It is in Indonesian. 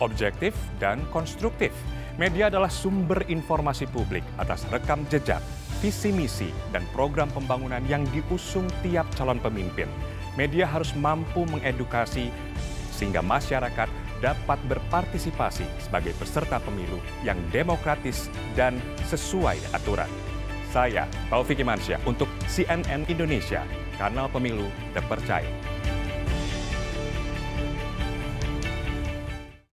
objektif, dan konstruktif. Media adalah sumber informasi publik atas rekam jejak, visi misi, dan program pembangunan yang diusung tiap calon pemimpin. Media harus mampu mengedukasi sehingga masyarakat dapat berpartisipasi sebagai peserta pemilu yang demokratis dan sesuai aturan. Saya, Taufik Imansyah, untuk CNN Indonesia, kanal pemilu terpercaya.